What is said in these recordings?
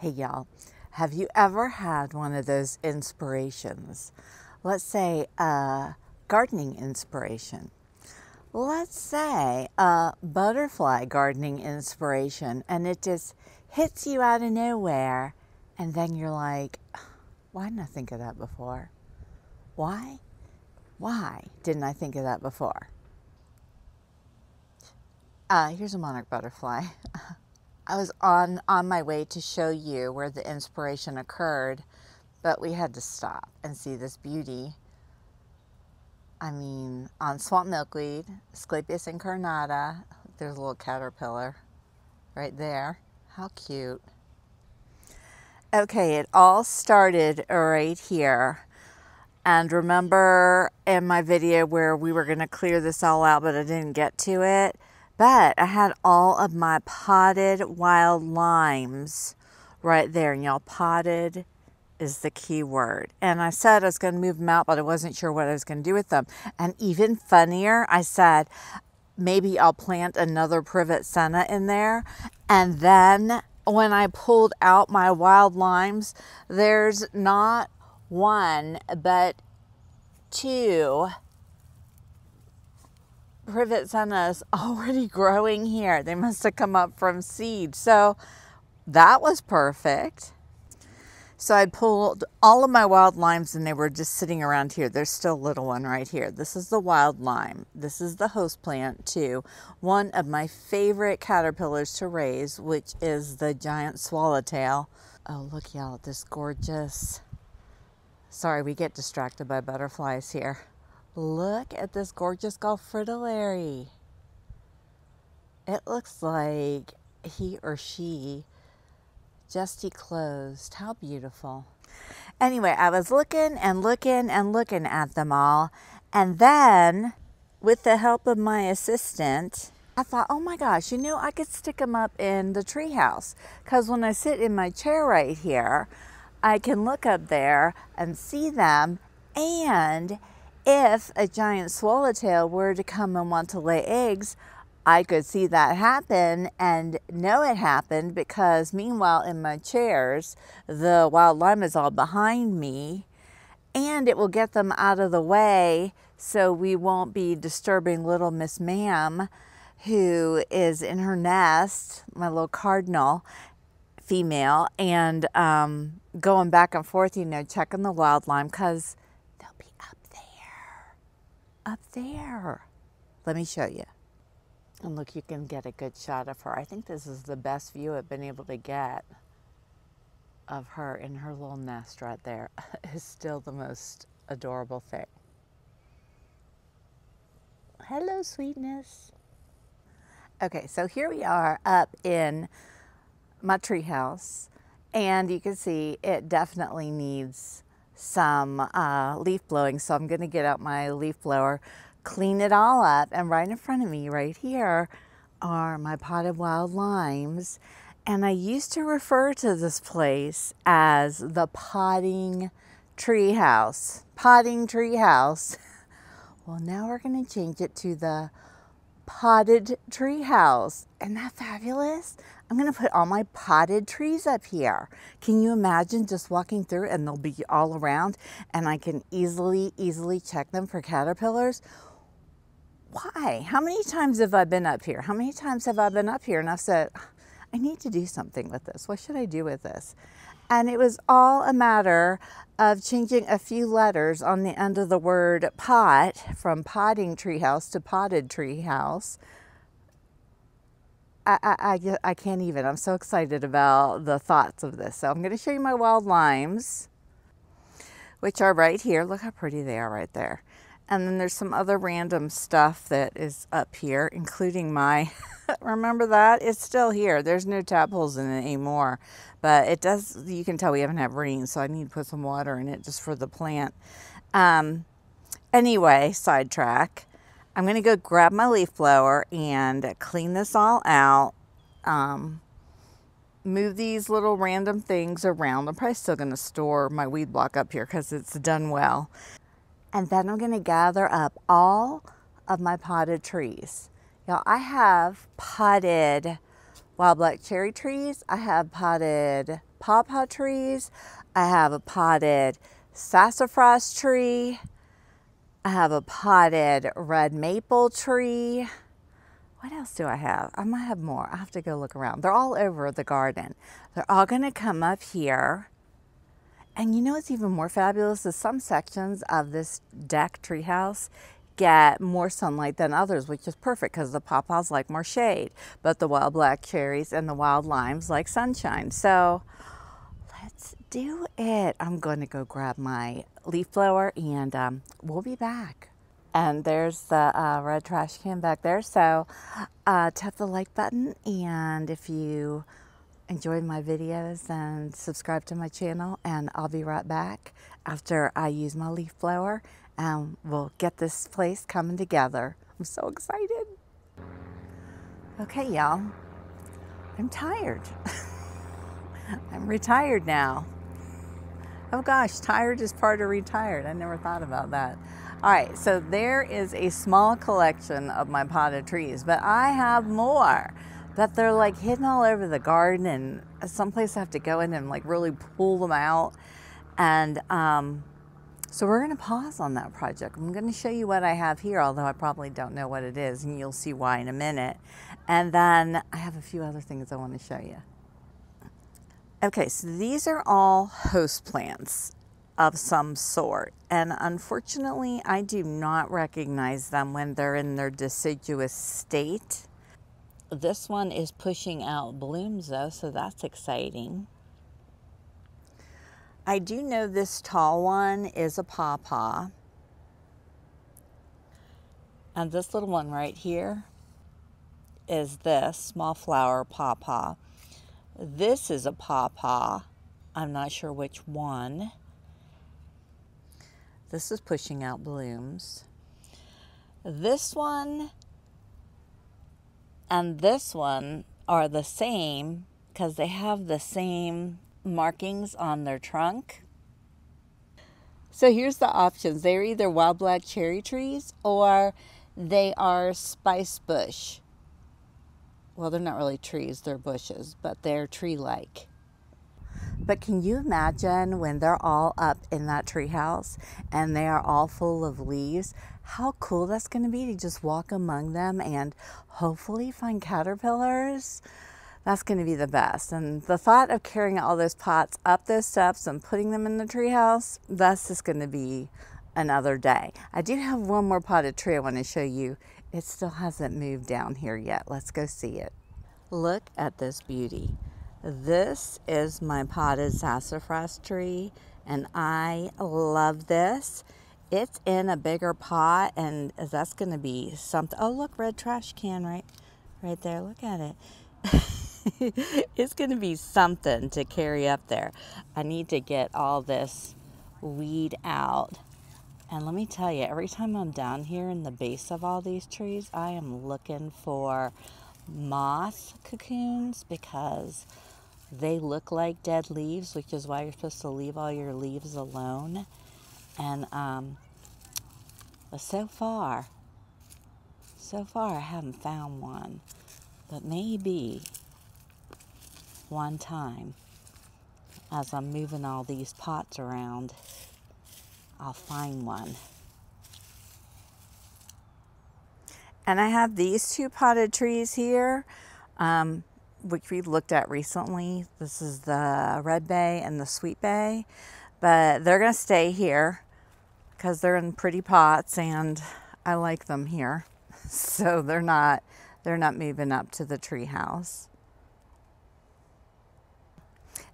Hey, y'all, have you ever had one of those inspirations? Let's say a gardening inspiration. Let's say a butterfly gardening inspiration, and it just hits you out of nowhere, and then you're like, why didn't I think of that before? Why? Why didn't I think of that before? Uh, here's a monarch butterfly. I was on, on my way to show you where the inspiration occurred, but we had to stop and see this beauty. I mean, on swamp milkweed, Asclepias incarnata, there's a little caterpillar right there. How cute. Okay, it all started right here. And remember in my video where we were going to clear this all out, but I didn't get to it? But I had all of my potted wild limes right there. And y'all, potted is the key word. And I said I was going to move them out, but I wasn't sure what I was going to do with them. And even funnier, I said, maybe I'll plant another privet senna in there. And then when I pulled out my wild limes, there's not one, but two privet sennas already growing here. They must have come up from seed. So that was perfect. So I pulled all of my wild limes and they were just sitting around here. There's still a little one right here. This is the wild lime. This is the host plant too. One of my favorite caterpillars to raise, which is the giant swallowtail. Oh, look y'all this gorgeous. Sorry, we get distracted by butterflies here. Look at this gorgeous Gulf fritillary. It looks like he or she just eclosed. How beautiful. Anyway, I was looking and looking and looking at them all. And then, with the help of my assistant, I thought, oh my gosh, you know, I could stick them up in the treehouse. Because when I sit in my chair right here, I can look up there and see them and if a giant swallowtail were to come and want to lay eggs, I could see that happen and know it happened because meanwhile in my chairs, the wild lime is all behind me and it will get them out of the way so we won't be disturbing little Miss Ma'am who is in her nest, my little cardinal female, and um, going back and forth, you know, checking the wild lime because up there. Let me show you. And look, you can get a good shot of her. I think this is the best view I've been able to get of her in her little nest right there. is still the most adorable thing. Hello, sweetness. Okay, so here we are up in my treehouse, and you can see it definitely needs some uh, leaf blowing. So I'm going to get out my leaf blower, clean it all up. And right in front of me right here are my potted wild limes. And I used to refer to this place as the potting tree house. Potting tree house. Well, now we're going to change it to the potted tree house. Isn't that fabulous? I'm going to put all my potted trees up here. Can you imagine just walking through and they'll be all around and I can easily, easily check them for caterpillars? Why? How many times have I been up here? How many times have I been up here and I've said, I need to do something with this. What should I do with this? And it was all a matter of changing a few letters on the end of the word pot from potting treehouse to potted treehouse I, I, I can't even. I'm so excited about the thoughts of this. So I'm going to show you my wild limes, which are right here. Look how pretty they are right there. And then there's some other random stuff that is up here, including my, remember that? It's still here. There's no tadpoles in it anymore. But it does, you can tell we haven't had rain, so I need to put some water in it just for the plant. Um, anyway, sidetrack. I'm going to go grab my leaf blower and clean this all out. Um, move these little random things around. I'm probably still going to store my weed block up here because it's done well. And then I'm going to gather up all of my potted trees. Y'all, I have potted wild black cherry trees. I have potted pawpaw trees. I have a potted sassafras tree. I have a potted red maple tree. What else do I have? I might have more. I have to go look around. They're all over the garden. They're all going to come up here. And you know what's even more fabulous is some sections of this deck treehouse get more sunlight than others, which is perfect because the pawpaws like more shade, but the wild black cherries and the wild limes like sunshine. So do it. I'm going to go grab my leaf blower and um, we'll be back. And there's the uh, red trash can back there. So uh, tap the like button. And if you enjoyed my videos, then subscribe to my channel. And I'll be right back after I use my leaf blower. And we'll get this place coming together. I'm so excited. Okay, y'all. I'm tired. I'm retired now. Oh gosh, tired is part of retired. I never thought about that. All right, so there is a small collection of my potted trees, but I have more. But they're like hidden all over the garden, and someplace I have to go in and like really pull them out. And um, so we're going to pause on that project. I'm going to show you what I have here, although I probably don't know what it is, and you'll see why in a minute. And then I have a few other things I want to show you. Okay, so these are all host plants of some sort. And unfortunately, I do not recognize them when they're in their deciduous state. This one is pushing out blooms though, so that's exciting. I do know this tall one is a pawpaw. And this little one right here is this small flower pawpaw. This is a pawpaw. I'm not sure which one. This is pushing out blooms. This one and this one are the same because they have the same markings on their trunk. So here's the options. They're either wild black cherry trees or they are spice bush well, they're not really trees, they're bushes, but they're tree like. But can you imagine when they're all up in that treehouse and they are all full of leaves? How cool that's going to be to just walk among them and hopefully find caterpillars. That's going to be the best. And the thought of carrying all those pots up those steps and putting them in the treehouse, that's just going to be another day. I do have one more potted tree I want to show you. It still hasn't moved down here yet. Let's go see it. Look at this beauty. This is my potted sassafras tree and I love this. It's in a bigger pot and that's going to be something. Oh, look, red trash can right, right there. Look at it. it's going to be something to carry up there. I need to get all this weed out and let me tell you, every time I'm down here in the base of all these trees, I am looking for moth cocoons because they look like dead leaves, which is why you're supposed to leave all your leaves alone. And um, so far, so far I haven't found one, but maybe one time as I'm moving all these pots around I'll find one. And I have these two potted trees here, um, which we looked at recently. This is the red bay and the sweet bay, but they're going to stay here because they're in pretty pots and I like them here. So they're not they're not moving up to the tree house.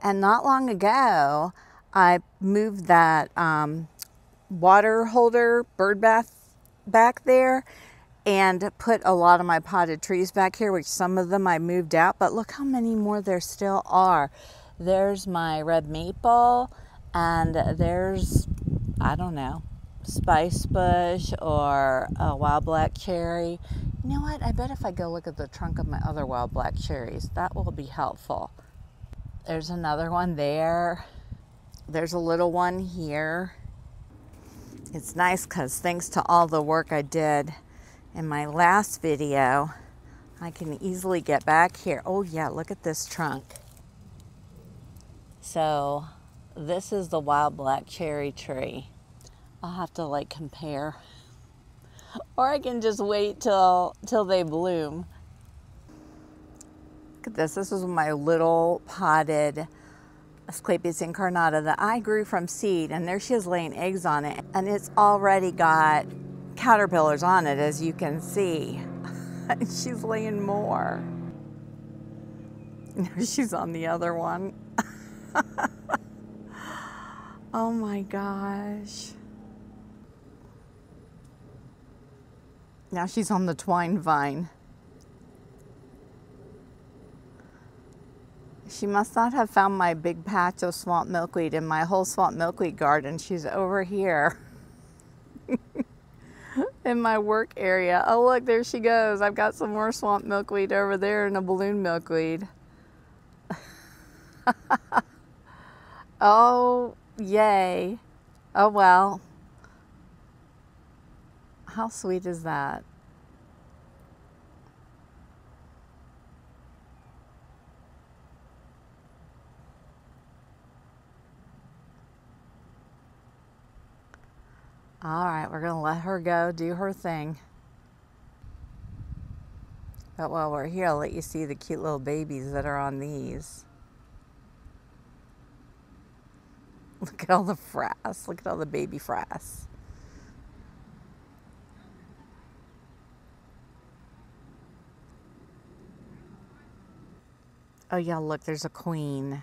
And not long ago, I moved that um, water holder bird bath back there and put a lot of my potted trees back here, which some of them I moved out, but look how many more there still are. There's my red maple and there's, I don't know, spice bush or a wild black cherry. You know what? I bet if I go look at the trunk of my other wild black cherries, that will be helpful. There's another one there. There's a little one here it's nice because thanks to all the work I did in my last video, I can easily get back here. Oh yeah, look at this trunk. So this is the wild black cherry tree. I'll have to like compare. Or I can just wait till till they bloom. Look at this. This is my little potted Asclepias incarnata that I grew from seed and there she is laying eggs on it and it's already got caterpillars on it as you can see. She's laying more. She's on the other one. oh my gosh. Now she's on the twine vine. She must not have found my big patch of swamp milkweed in my whole swamp milkweed garden. She's over here in my work area. Oh, look, there she goes. I've got some more swamp milkweed over there and a balloon milkweed. oh, yay. Oh, well. How sweet is that? All right, we're going to let her go do her thing. But while we're here, I'll let you see the cute little babies that are on these. Look at all the frass. Look at all the baby frass. Oh yeah, look, there's a queen.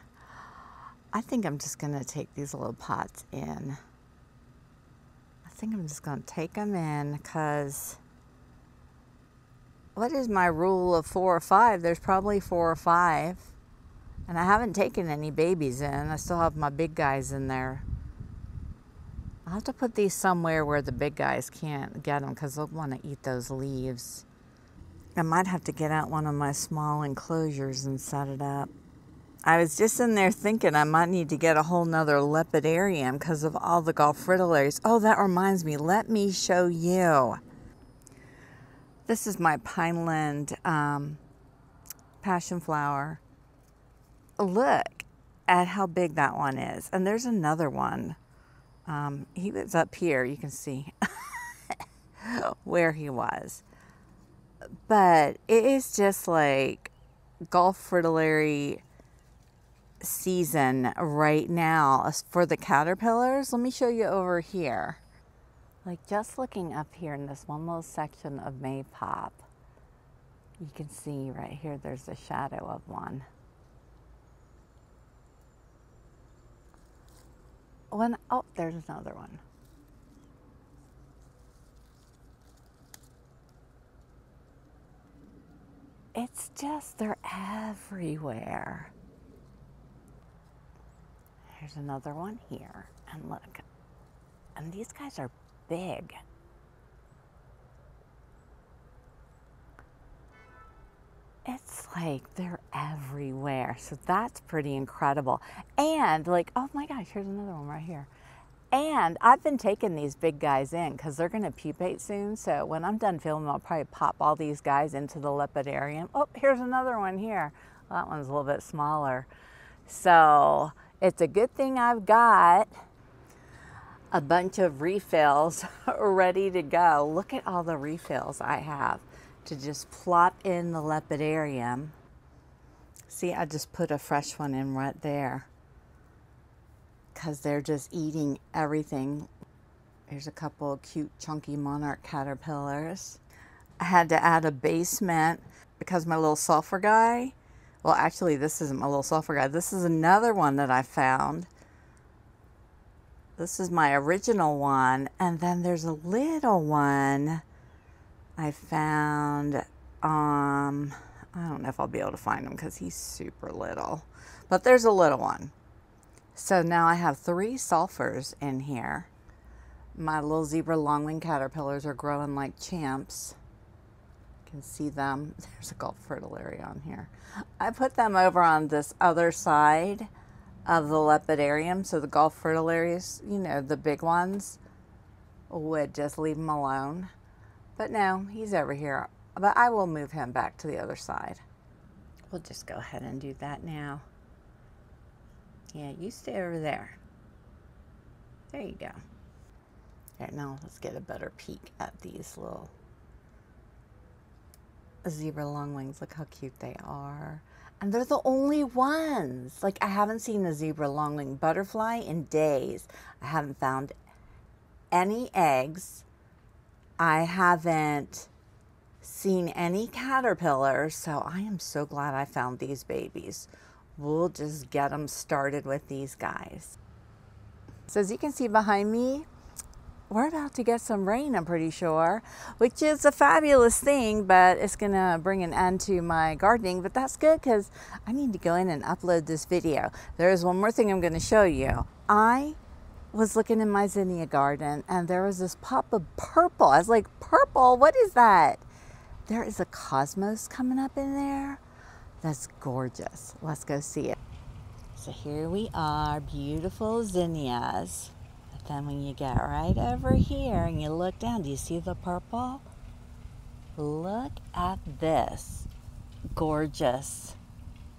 I think I'm just gonna take these little pots in. I think I'm just gonna take them in because what is my rule of four or five? There's probably four or five. And I haven't taken any babies in. I still have my big guys in there. I'll have to put these somewhere where the big guys can't get them because they'll want to eat those leaves. I might have to get out one of my small enclosures and set it up. I was just in there thinking I might need to get a whole nother lepidarium because of all the Gulf fritillaries. Oh, that reminds me. Let me show you. This is my Pineland um, passion flower. Look at how big that one is. And there's another one. Um, he was up here. You can see where he was but it is just like Gulf fritillary season right now for the caterpillars. Let me show you over here. Like just looking up here in this one little section of maypop, you can see right here there's a shadow of one. When, oh, there's another one. It's just, they're everywhere. Here's another one here. And look, and these guys are big. It's like they're everywhere. So that's pretty incredible. And like, oh my gosh, here's another one right here. And I've been taking these big guys in because they're going to pupate soon. So when I'm done filming, I'll probably pop all these guys into the lepidarium. Oh, here's another one here. That one's a little bit smaller. So it's a good thing I've got a bunch of refills ready to go. Look at all the refills I have to just plop in the lepidarium. See, I just put a fresh one in right there because they're just eating everything. Here's a couple cute chunky monarch caterpillars. I had to add a basement because my little sulfur guy, well actually this isn't my little sulfur guy, this is another one that I found. This is my original one and then there's a little one I found, um, I don't know if I'll be able to find him because he's super little, but there's a little one. So now I have three sulfurs in here. My little zebra longwing caterpillars are growing like champs. Can see them. There's a Gulf fritillary on here. I put them over on this other side of the lepidarium. So the Gulf fritillaries, you know, the big ones, would just leave them alone. But no, he's over here but I will move him back to the other side. We'll just go ahead and do that now. Yeah, you stay over there. There you go. Right now, let's get a better peek at these little zebra longwings. Look how cute they are. And they're the only ones. Like, I haven't seen a zebra longwing butterfly in days. I haven't found any eggs. I haven't seen any caterpillars, so I am so glad I found these babies. We'll just get them started with these guys. So as you can see behind me, we're about to get some rain, I'm pretty sure, which is a fabulous thing, but it's gonna bring an end to my gardening, but that's good because I need to go in and upload this video. There is one more thing I'm gonna show you. I was looking in my zinnia garden and there was this pop of purple. I was like, purple, what is that? There is a cosmos coming up in there. That's gorgeous. Let's go see it. So here we are, beautiful zinnias. Then when you get right over here and you look down, do you see the purple? Look at this gorgeous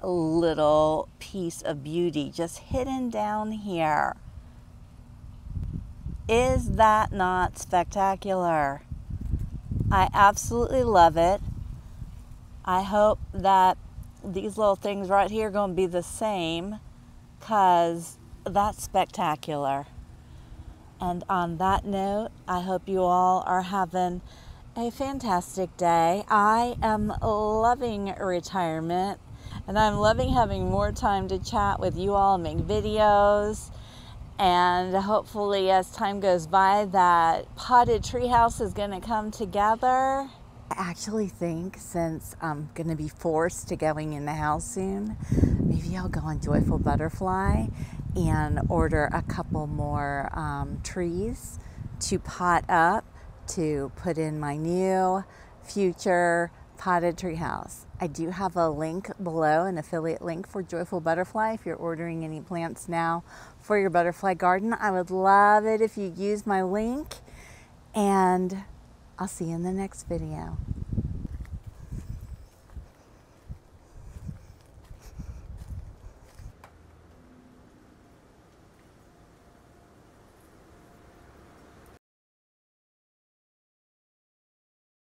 little piece of beauty just hidden down here. Is that not spectacular? I absolutely love it. I hope that these little things right here are going to be the same because that's spectacular. And on that note, I hope you all are having a fantastic day. I am loving retirement and I'm loving having more time to chat with you all and make videos and hopefully as time goes by that potted treehouse is going to come together. I actually think since I'm going to be forced to going in the house soon, maybe I'll go on Joyful Butterfly and order a couple more um, trees to pot up to put in my new future potted treehouse. I do have a link below, an affiliate link for Joyful Butterfly if you're ordering any plants now for your butterfly garden. I would love it if you use my link and I'll see you in the next video.